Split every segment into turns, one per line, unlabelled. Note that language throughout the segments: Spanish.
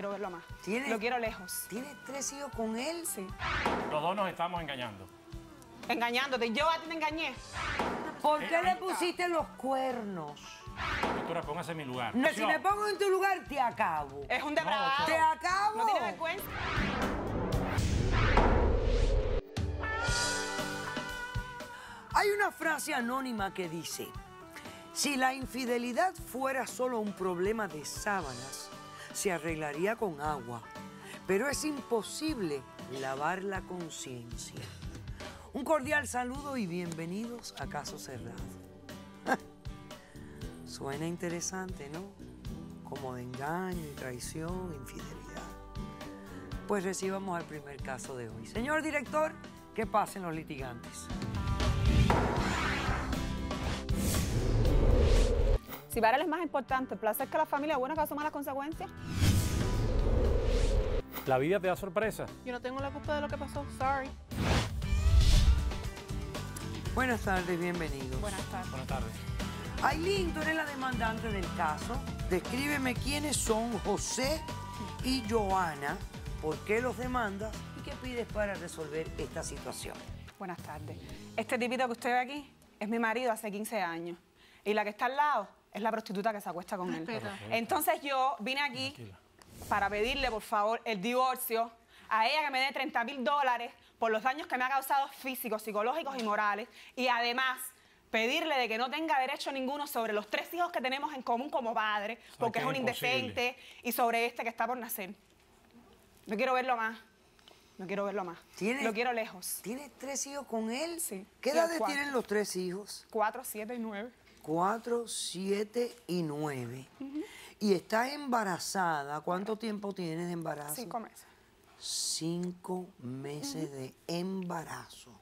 quiero verlo más.
¿Tiene-
Lo quiero lejos.
¿Tienes tres hijos con él?
Sí.
Los dos nos estamos engañando.
Engañándote. Yo a ti te engañé.
¿Por qué le pusiste los cuernos?
Doctora, póngase en mi lugar.
No, si me pongo en tu lugar, te acabo.
Es un depravado.
¡Te acabo!
No tiene vergüenza.
Hay una frase anónima que dice, si la infidelidad fuera solo un problema de sábanas, se arreglaría con agua, pero es imposible lavar la conciencia. Un cordial saludo y bienvenidos a Caso Cerrado. Suena interesante, ¿no? Como de engaño traición, infidelidad. Pues recibamos al primer caso de hoy. Señor director, que pasen los litigantes.
Si para él es más importante el placer que la familia, bueno, que asuma las consecuencias.
La vida te da sorpresa.
Yo no tengo la culpa de lo que pasó. Sorry.
Buenas tardes, bienvenidos.
Buenas tardes.
Buenas tardes.
Aileen, tú eres la demandante del caso. Descríbeme quiénes son José y Joana, por qué los demandas y qué pides para resolver esta situación.
Buenas tardes. Este tipito que usted ve aquí es mi marido hace 15 años. Y la que está al lado es la prostituta que se acuesta con él. Entonces yo vine aquí para pedirle, por favor, el divorcio a ella que me dé 30 mil dólares por los daños que me ha causado físicos, psicológicos y morales. Y además pedirle de que no tenga derecho ninguno sobre los tres hijos que tenemos en común como padre, porque
que
es un
imposible.
indecente, y sobre este que está por nacer. No quiero verlo más. No quiero verlo más.
¿Tienes-
Lo quiero lejos.
¿Tienes tres hijos con él?
Sí.
¿Qué edades tienen los tres hijos?
Cuatro, siete y nueve.
Cuatro, siete y nueve. Y está embarazada. ¿Cuánto tiempo tienes de embarazo?
Cinco meses.
Cinco meses de embarazo.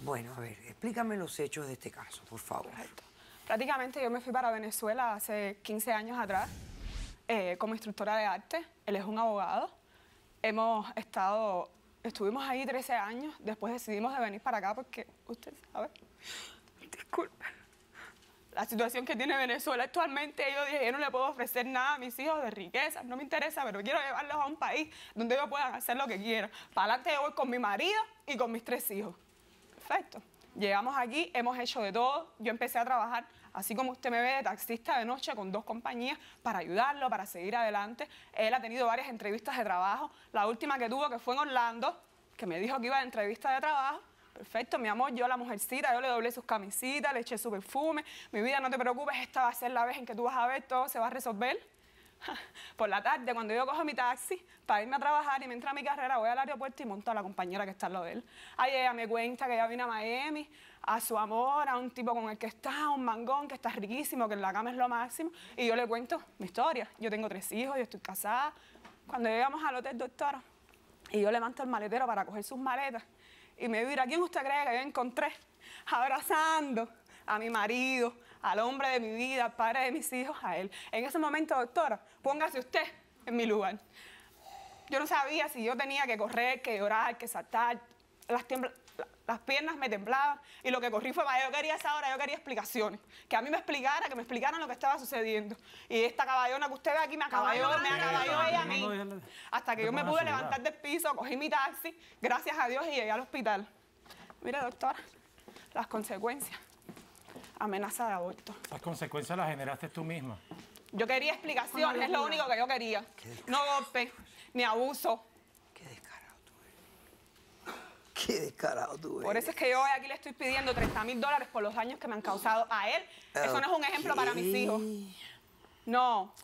Bueno, a ver, explícame los hechos de este caso, por favor.
Prácticamente yo me fui para Venezuela hace 15 años atrás eh, como instructora de arte. Él es un abogado. Hemos estado, estuvimos ahí 13 años. Después decidimos de venir para acá porque usted sabe. Disculpe. La situación que tiene Venezuela actualmente, yo dije, yo no le puedo ofrecer nada a mis hijos de riqueza, no me interesa, pero quiero llevarlos a un país donde ellos puedan hacer lo que quieran. Para adelante yo voy con mi marido y con mis tres hijos. Perfecto. Llegamos aquí, hemos hecho de todo. Yo empecé a trabajar, así como usted me ve, de taxista de noche con dos compañías para ayudarlo, para seguir adelante. Él ha tenido varias entrevistas de trabajo. La última que tuvo, que fue en Orlando, que me dijo que iba de entrevista de trabajo. Perfecto, mi amor, yo la mujercita, yo le doblé sus camisitas, le eché su perfume. Mi vida, no te preocupes, esta va a ser la vez en que tú vas a ver, todo se va a resolver. Por la tarde, cuando yo cojo mi taxi para irme a trabajar y me entra a mi carrera, voy al aeropuerto y monto a la compañera que está al lado de él. Ahí ella me cuenta que ella vino a Miami, a su amor, a un tipo con el que está, un mangón que está riquísimo, que en la cama es lo máximo. Y yo le cuento mi historia. Yo tengo tres hijos, yo estoy casada. Cuando llegamos al hotel, doctora, y yo levanto el maletero para coger sus maletas, y me mira, ¿quién usted cree que yo encontré? Abrazando a mi marido, al hombre de mi vida, al padre de mis hijos, a él. En ese momento, doctora, póngase usted en mi lugar. Yo no sabía si yo tenía que correr, que llorar, que saltar. Las, tiembla- la- las piernas me temblaban y lo que corrí fue más. Yo quería esa hora, yo quería explicaciones. Que a mí me explicara, que me explicaran lo que estaba sucediendo. Y esta caballona que usted ve aquí me acaballó, me acaballó ella a mí. Hasta que yo me pude levantar del piso, cogí mi taxi, gracias a Dios, y llegué al hospital. Mire, doctora, las consecuencias. Amenaza de aborto.
Las consecuencias las generaste tú misma.
Yo quería explicaciones, es lo único que yo quería. No golpe, ni abuso.
Qué descarado tú eres. Qué descarado tú eres.
Por eso es que yo hoy aquí le estoy pidiendo 30 mil dólares por los daños que me han causado a él. Eso no es un ejemplo para mis hijos. No,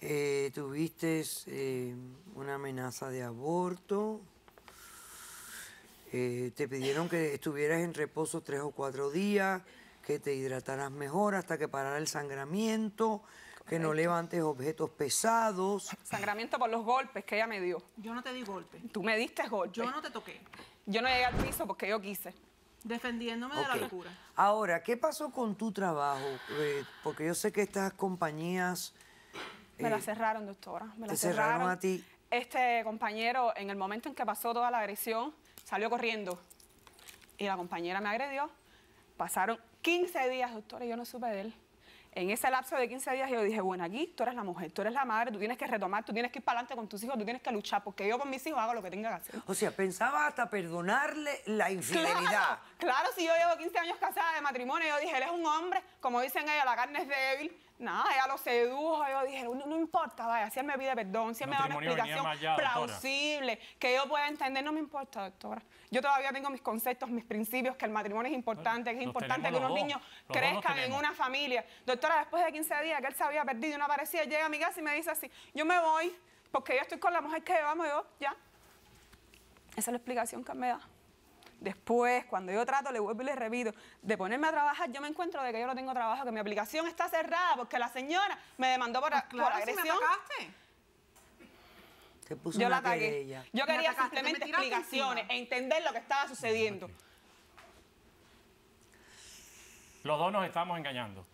Eh, tuviste eh, una amenaza de aborto. Eh, te pidieron que estuvieras en reposo tres o cuatro días, que te hidrataras mejor hasta que parara el sangramiento, que no levantes objetos pesados.
sangramiento por los golpes que ella me dio.
Yo no te di golpe.
Tú me diste golpes.
Yo no te toqué.
Yo no llegué al piso porque yo quise.
Defendiéndome de la locura.
Ahora, ¿qué pasó con tu trabajo? Eh, porque yo sé que estas compañías...
Me la
eh,
cerraron, doctora. Me la
te cerraron a ti.
Este compañero, en el momento en que pasó toda la agresión, salió corriendo. Y la compañera me agredió. Pasaron 15 días, doctora, y yo no supe de él. En ese lapso de 15 días yo dije, bueno, aquí tú eres la mujer, tú eres la madre, tú tienes que retomar, tú tienes que ir para adelante con tus hijos, tú tienes que luchar, porque yo con mis hijos hago lo que tenga que hacer.
O sea, pensaba hasta perdonarle la infidelidad.
Claro, claro, si yo llevo 15 años casada de matrimonio, yo dije, él es un hombre, como dicen ella, la carne es débil. Nada, ella lo sedujo, yo dije, no, no importa, vaya, si él me pide perdón, si él me da una explicación
doctora.
plausible, que yo pueda entender, no me importa, doctora. Yo todavía tengo mis conceptos, mis principios, que el matrimonio es importante, que es importante que unos
dos,
niños
los
crezcan en una familia. Doctora, después de 15 días que él se había perdido y no aparecía, llega a mi casa y me dice así, yo me voy, porque yo estoy con la mujer que llevamos, yo, ya. Esa es la explicación que él me da. Después, cuando yo trato, le vuelvo y le repito, de ponerme a trabajar, yo me encuentro de que yo no tengo trabajo, que mi aplicación está cerrada porque la señora me demandó por, por
Pues Claro, si me
agresión.
atacaste.
Te puso
yo la ataqué.
querella.
Yo
Me
quería
atacaste,
simplemente explicaciones,
encima.
entender lo que estaba sucediendo.
Los dos nos estamos engañando.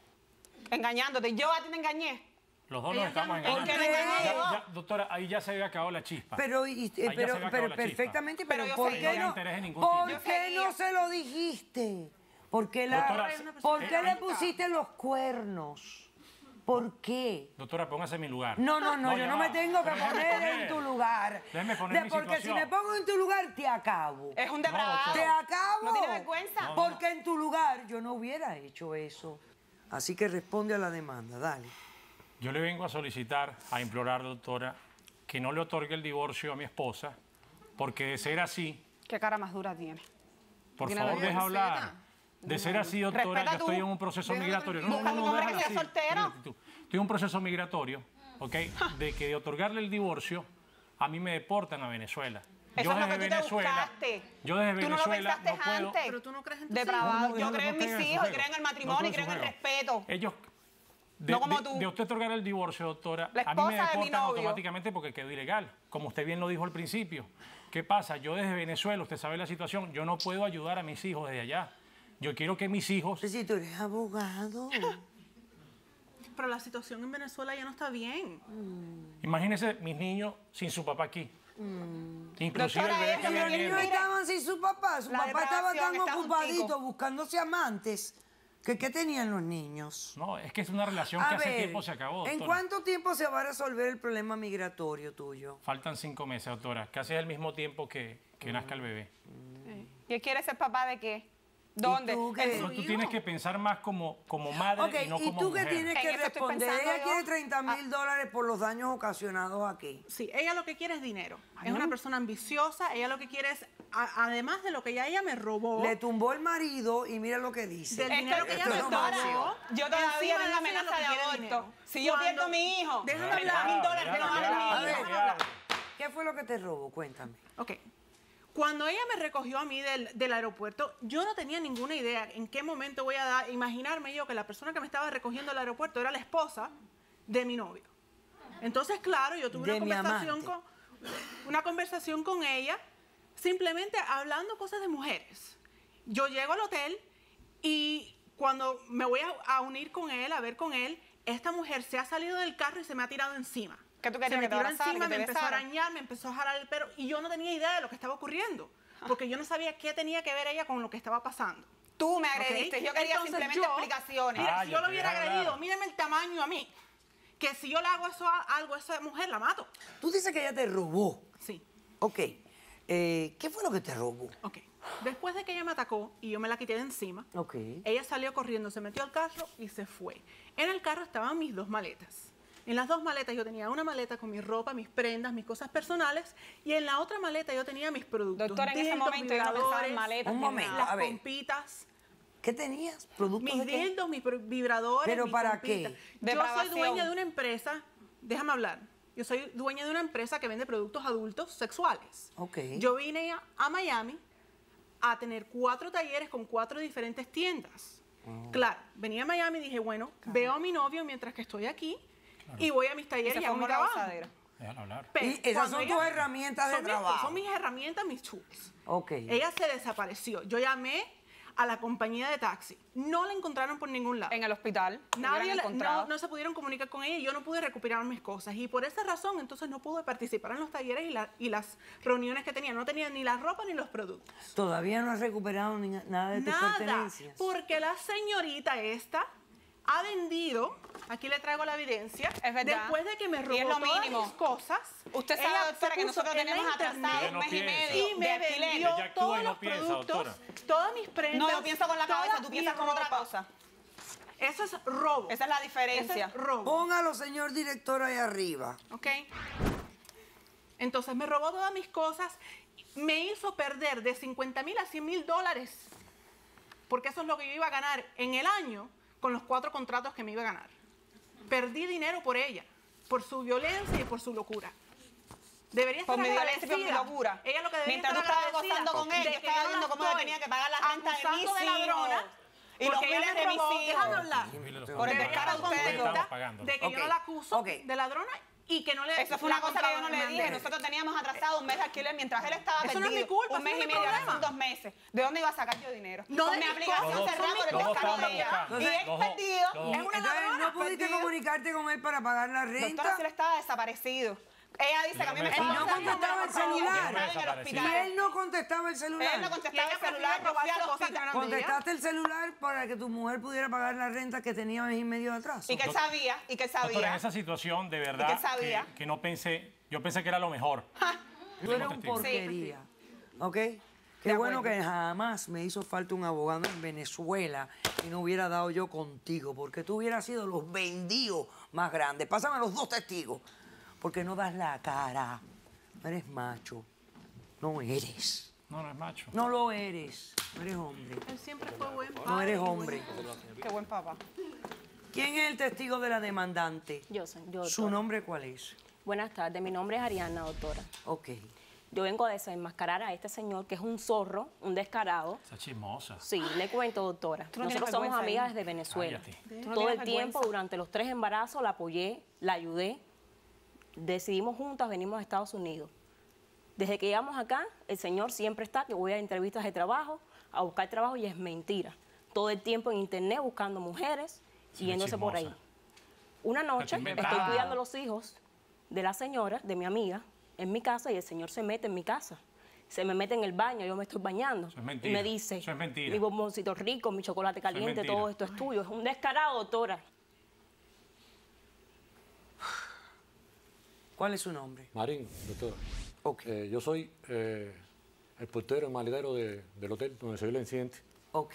Engañándote. Yo a ti te engañé.
Los dos nos
ya
estamos
no-
engañando. Ya- ya, doctora, ahí ya se había acabado la chispa.
Pero, y- eh, pero, perfectamente,
Pero
¿por qué
No
se lo dijiste? ¿Por qué, la-
Doctora,
¿por
eh,
qué le pusiste los cuernos? ¿Por qué?
Doctora, póngase en mi lugar.
No, no, no, yo no
va.
me tengo que poner en tu lugar.
Déjeme poner
De-
mi
porque si me pongo en tu lugar, te acabo.
Es un depravado.
Te acabo.
¿No tiene vergüenza?
No, no.
Porque en tu lugar yo no hubiera hecho eso. Así que responde a la demanda, dale.
Yo le vengo a solicitar, a implorar, doctora, que no le otorgue el divorcio a mi esposa, porque de ser así,
¿Qué cara más dura tiene?
por
Tiene
favor, deja hablar. De ser así, doctora,
Respeta
yo
tú.
estoy en un proceso migratorio.
que sea
así.
soltero.
Mírate tú. Estoy en un proceso migratorio, ¿ok? De que de otorgarle el divorcio, a mí me deportan a Venezuela.
Eso es lo que tú te buscaste.
yo desde
Tú no lo
Venezuela
pensaste
no puedo.
antes.
Pero tú no crees en tus
Depravado.
No, no,
yo
no,
creo en
no
mis hijos, y creo en el
No
matrimonio, y
creo en
el respeto.
Ellos. De,
No como
de-
tú.
de usted otorgar el divorcio, doctora,
La
a mí me
esposa de mi
deportan automáticamente porque quedó ilegal, como usted bien lo dijo al principio. ¿Qué pasa? Yo desde Venezuela, usted sabe la situación, yo no puedo ayudar a mis hijos desde allá. Yo quiero que mis hijos...
Pero si tú eres abogado.
Pero la situación en Venezuela ya no está bien.
Imagínense mis niños sin su papá aquí. Inclusive
Doctora,
el bebé que
Los niños estaban sin su papá. Su
La
papá estaba tan ocupadito
juntico.
buscándose amantes. Que ¿Qué tenían los niños?
No, es que es una relación
A
que hace tiempo se acabó,
¿en cuánto tiempo se va a resolver el problema migratorio tuyo?
Faltan cinco meses, doctora. Casi es el mismo tiempo que, que nazca el bebé.
¿Y él quiere ser papá de qué? ¿Dónde?
tú qué?
En
Pero
su-
tú tienes que pensar más como, como madre
Ok,
y no
¿y
como
tú qué
mujer.
tienes
En
que responder? Ella
yo.
quiere 30 mil dólares por los daños ocasionados aquí.
Sí, ella lo que quiere es dinero. Es una persona ambiciosa. Ella lo que quiere es, a- además de lo que ya ella me robó,
Le tumbó el marido y mira lo que dice.
Del dinero que ella me robó.
Yo todavía tengo amenaza de aborto. Si yo pierdo a mi hijo,
Déjame
Ya,
30
hablar.
mil dólares que no vale mi
A
hijo.
ver,
déjame hablar.
¿qué fue lo que te robó? Cuéntame.
Ok. Cuando ella me recogió a mí del, del aeropuerto, yo no tenía ninguna idea en qué momento voy a dar, imaginarme yo que la persona que me estaba recogiendo al aeropuerto era la esposa de mi novio. Entonces, claro, yo tuve
De
una conversación con una conversación con ella, simplemente hablando cosas de mujeres. Yo llego al hotel y cuando me voy a, a unir con él, a ver con él, esta mujer se ha salido del carro y se me ha tirado encima.
¿Qué tú
se
querías,
me
que te
tiró
abrazara,
encima,
que te
me empezó a arañar, me empezó a jalar el pelo y yo no tenía idea de lo que estaba ocurriendo, porque yo no sabía qué tenía que ver ella con lo que estaba pasando.
Tú me agrediste, yo quería
Entonces
simplemente
yo-
explicaciones.
Mira, si
Cállate,
yo lo hubiera agredido, míreme el tamaño a mí, que si yo le hago eso a, algo a esa mujer, la mato.
Tú dices que ella te robó.
Sí.
Ok. eh, ¿Qué fue lo que te robó?
Ok. Después de que ella me atacó y yo me la quité de encima,
Ok.
ella salió corriendo, se metió al carro y se fue. En el carro estaban mis dos maletas. En las dos maletas yo tenía una maleta con mi ropa, mis prendas, mis cosas personales y en la otra maleta yo tenía mis productos.
Doctora, en ese momento yo no pensaba en
vibradores,
maletas
Un momento.
Las
A ver.
pompitas,
¿Qué tenías? ¿Productos
mis dildos, mis vibradores.
¿Pero
mis
para
pompitas.
qué?
Yo soy dueña de una empresa, déjame hablar. Yo soy dueña de una empresa que vende productos adultos sexuales.
Ok.
Yo vine a, a Miami a tener cuatro talleres con cuatro diferentes tiendas.
Oh.
Claro, venía a Miami y dije, bueno, veo a mi novio mientras que estoy aquí y voy a mis talleres y hago mi trabajo. Pero
Y esas son tus herramientas de
son mis-
trabajo.
son mis herramientas, mis tools.
Ok.
Ella se desapareció. Yo llamé a la compañía de taxi. No la encontraron por ningún lado.
En el hospital.
Nadie la- no, no se pudieron comunicar con ella y yo no pude recuperar mis cosas. Y por esa razón, entonces no pude participar en los talleres y, la- y las reuniones que tenía. No tenía ni la ropa ni los productos.
Todavía no has recuperado ni- nada de tus
Nada.
pertenencias.
Porque la señorita esta ha vendido, aquí le traigo la evidencia,
Es verdad.
después de que me
Y
robó
es lo
todas
mínimo.
mis cosas.
Usted sabe, doctora, que nosotros tenemos atrasado un mes y medio
y me vendió todos los
piensa,
productos,
doctora.
todas mis prendas.
No, yo pienso con la cabeza, tú piensas con otra cosa.
Eso es robo.
Esa es la
Eso
diferencia.
es robo.
Póngalo, señor director, ahí arriba.
¿ok? Entonces me robó todas mis cosas, me hizo perder de 50 mil a 100 mil dólares, porque eso es lo que yo iba a ganar en el año con los cuatro contratos que me iba a ganar. Perdí dinero por ella, por su violencia y por su locura. Debería estar
Por mi violencia y por mi
agradecida.
locura.
Ella lo que debería
Mientras
estar
tú estabas
agradecida
gozando con él, yo estaba viendo cómo yo tenía que pagar la renta de mis
de ladrona.
Y los
me
de mis hijos.
Déjame hablar.
Por el
De
descaro de
que yo no la acuso de ladrona y que no le
Eso fue una cosa que yo no le dije. Nosotros teníamos atrasado un mes de alquiler mientras él estaba
Eso no es
perdido.
mi culpa,
un mes
eso no
y
es mi
medio, ahora
problema.
son dos meses. ¿De dónde iba a sacar yo dinero?
No,
Con
de
mi
mis
aplicación
cosas,
cerrada por el descaro de ella. Y él perdido.
Es una
Entonces,
ladrona,
¿no pudiste
perdido.
comunicarte con él para pagar la
Doctora,
renta?
si él estaba desaparecido. Ella dice que a mí me
Él
no contestaba el celular. Y él no contestaba el celular.
Él no contestaba el celular, yo.
¿Contestaste el celular para que tu mujer pudiera pagar la renta que tenía mes y medio de atrás?
Y que él sabía, y que él
Doctora, en
sabía.
esa situación, de verdad,
que sabía.
que, que no pensé, yo pensé que era lo mejor.
Tú eres un porquería. ¿Ok? Qué bueno que jamás me hizo falta un abogado en Venezuela y no hubiera dado yo contigo, porque tú hubieras sido los vendidos más grandes. Pásame los dos testigos, porque no das la cara. No eres macho. No eres.
No, no es macho.
No lo eres. No eres hombre.
Él siempre fue buen
No
padre
eres
y buen
hombre.
Qué buen papá.
¿Quién es el testigo de la demandante?
Yo soy, yo,
¿Su nombre cuál es?
Buenas tardes, mi nombre es Ariana, doctora.
Ok.
Yo vengo a desenmascarar a este señor que es un zorro, un descarado.
Esa chismosa.
Sí, le cuento, doctora.
No
Nosotros somos amigas desde Venezuela.
No
Todo el tiempo, durante los tres embarazos, la apoyé, la ayudé. Decidimos juntas, venimos a Estados Unidos. Desde que llegamos acá, el señor siempre está, que voy a entrevistas de trabajo, a buscar trabajo y es mentira. Todo el tiempo en internet buscando mujeres
Sí,
yéndose por ahí. Una noche estoy cuidando a los hijos de la señora, de mi amiga, en mi casa y el señor se mete en mi casa. Se me mete en el baño, yo me estoy bañando.
Eso es mentira.
Y me dice,
Eso es mentira.
mi bomboncito rico, mi chocolate caliente, todo esto es tuyo. Es un descarado, doctora.
¿Cuál es su nombre?
Marín, doctora.
Ok.
Eh, yo soy eh, el portero, el maletero de- del hotel donde se dio el incidente.
Ok.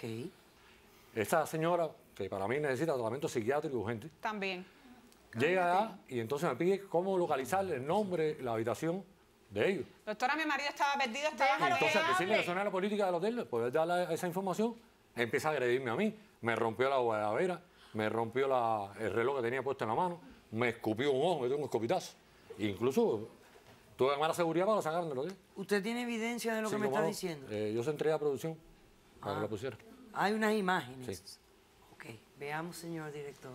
Esta señora, que para mí necesita tratamiento psiquiátrico urgente,
También.
llega allá y entonces me pide cómo localizar el nombre, la habitación de ellos.
Doctora, mi marido estaba perdido, estaba
Y entonces, al decirle que suena la política del hotel, poder darle esa información, empieza a agredirme a mí. Me rompió la guayabera, me rompió la- el reloj que tenía puesto en la mano, me escupió un ojo, me dio un escopitazo. Incluso tuve mala seguridad para sacarme del hotel.
¿Usted tiene evidencia de lo
Sí,
que me está diciendo?
Eh, yo se entregué a producción para que la pusiera.
Hay unas imágenes.
Sí.
Ok, veamos, señor director.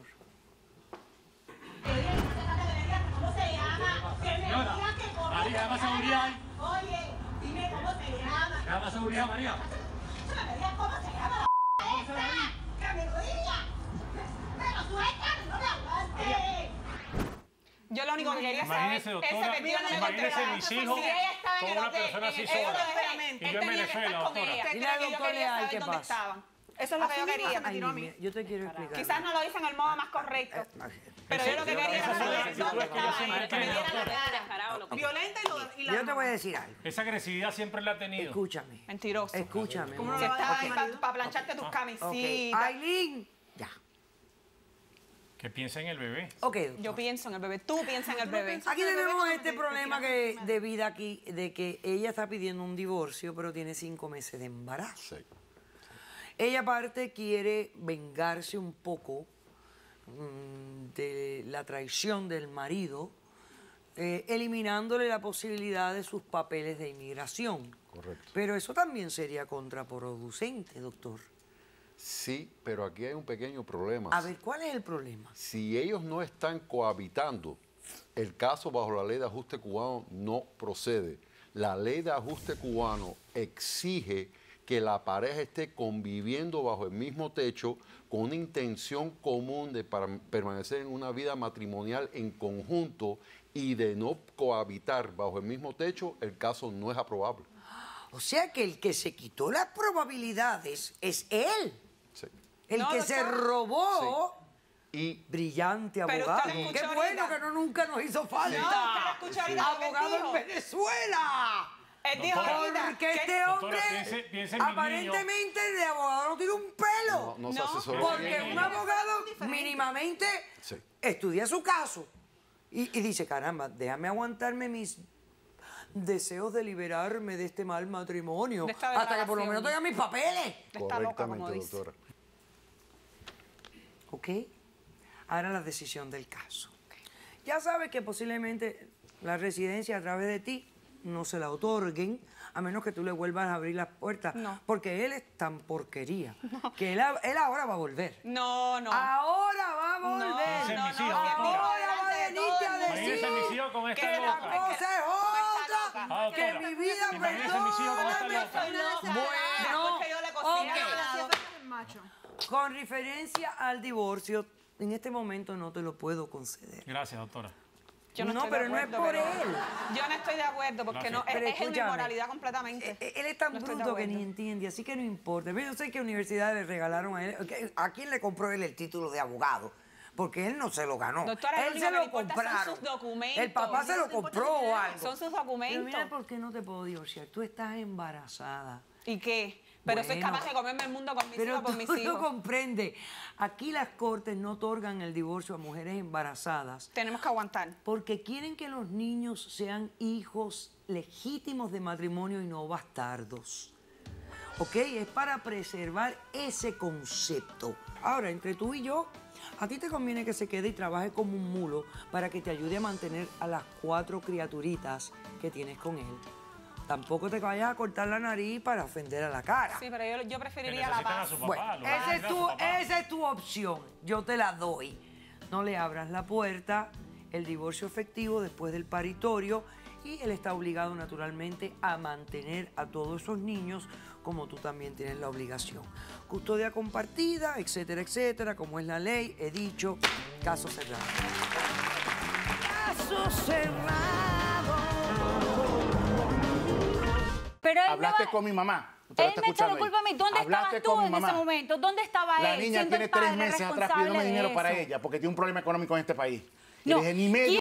¿Cómo se llama? Que me diga que cómo
María,
se
llama
llama.
seguridad.
Oye, dime cómo se llama.
Llama seguridad, María.
Que me diga cómo se llama la esa. Que me lo diga. Pero suéltame, no me aguante.
Yo lo único que quería saber,
Imagínese,
ese
doctora,
perdido no me
imagínese mis hijos
Si ella estaba en
con una
hotel,
persona así sola. Y yo en
él tenía que
Venezuela,
estar con
doctora.
ella.
Dile
Creo
al
que yo
doctor
quería
Leal
saber
qué
dónde
pasa.
estaban. Eso es lo que yo quería.
se me
Ay,
tiró a mí.
mira, yo te quiero explicar.
Quizás no lo hice en el modo más correcto, pero yo lo que quería era saber dónde
es
estaba la
doctora.
Violenta y, lo, y la
Yo te voy a decir algo.
Esa agresividad siempre la ha tenido.
Escúchame.
Mentiroso.
Escúchame.
¿Cómo no
estaba ahí para plancharte tus
Ok.
camisitas.
Aileen.
Que piensa en el bebé.
Ok, doctor.
Yo pienso en el bebé, tú piensas en el bebé.
Aquí tenemos este problema que, de vida aquí, de que ella está pidiendo un divorcio, pero tiene cinco meses de embarazo. Ella aparte quiere vengarse un poco mm, de la traición del marido, eh, eliminándole la posibilidad de sus papeles de inmigración.
Correcto.
Pero eso también sería contraproducente, doctor.
Sí, pero aquí hay un pequeño problema.
A ver, ¿cuál es el problema?
Si ellos no están cohabitando, el caso bajo la ley de ajuste cubano no procede. La ley de ajuste cubano exige que la pareja esté conviviendo bajo el mismo techo con una intención común de permanecer en una vida matrimonial en conjunto y de no cohabitar bajo el mismo techo, el caso no es aprobable.
O sea que el que se quitó las probabilidades es él. El
No,
que se robó
Y
Brillante
Pero
abogado. Qué bueno
ahorita.
que no, nunca nos hizo falta.
No,
abogado en Venezuela.
Él dijo
Porque
que-
este
Doctora,
hombre
piense- piense en mi niño.
aparentemente de abogado no tiene un pelo.
no, no se.
Porque un abogado mínimamente
Sí.
estudia su caso y, y dice, caramba, déjame aguantarme mis deseos de liberarme de este mal matrimonio hasta que por lo menos tenga mis papeles.
Está loca, como
Correctamente,
dice.
doctora.
¿Ok? Ahora la decisión del caso. Ya sabes que posiblemente la residencia a través de ti no se la otorguen, a menos que tú le vuelvas a abrir las puertas.
No.
Porque él es tan porquería que él, él ahora va a volver.
No, no.
Ahora va a
No,
volver.
No, no, dijo
Ahora va a venirte a decir
con esta
que la
loca.
cosa es otra.
Ah,
que mi vida
loca.
Bueno,
Después que yo le cocine,
ok. Con referencia al divorcio, en este momento no te lo puedo conceder.
Gracias, doctora.
Yo no,
No,
estoy de
pero no es
acuerdo,
por
pero-
él.
Yo no estoy de acuerdo porque no, es,
Pero
es inmoralidad completamente.
Eh, Él es tan
No
bruto que
acuerdo.
ni entiende, así que no importa. Yo sé qué universidad le regalaron a él. ¿A- ¿A quién le compró él el título de abogado? Porque él no se lo ganó.
Doctora,
él se
que le
lo
importa son
compraron.
sus documentos.
El papá se lo compró o algo.
Son sus
Pero
documentos.
mira por qué no te puedo divorciar. Tú estás embarazada.
¿Y qué? Pero soy
Bueno,
capaz de comerme el mundo con mis
Pero
hijos por
tú
mis
no
hijos.
comprendes. Aquí las cortes no otorgan el divorcio a mujeres embarazadas
Tenemos que aguantar.
porque quieren que los niños sean hijos legítimos de matrimonio y no bastardos. ¿Ok? Es para preservar ese concepto. Ahora, entre tú y yo, a ti te conviene que se quede y trabaje como un mulo para que te ayude a mantener a las cuatro criaturitas que tienes con él. Tampoco te vayas a cortar la nariz para ofender a la cara.
Sí, pero yo, yo preferiría la paz.
su papá.
Bueno, esa es, tu,
su papá.
esa es tu opción. Yo te la doy. No le abras la puerta, el divorcio efectivo después del paritorio y él está obligado naturalmente a mantener a todos esos niños como tú también tienes la obligación. Custodia compartida, etcétera, etcétera, como es la ley, he dicho, caso cerrado. Caso cerrado.
Pero él
Hablaste
me va-
con mi mamá. Usted
Él me echó la culpa a mí. ¿Dónde
Hablaste
estabas tú en ese momento? ¿Dónde estaba
La
él?
niña
siendo
tiene tres meses atrás pidiéndome dinero para ella porque tiene un problema económico en este país. Y
No,
le dije, ni medio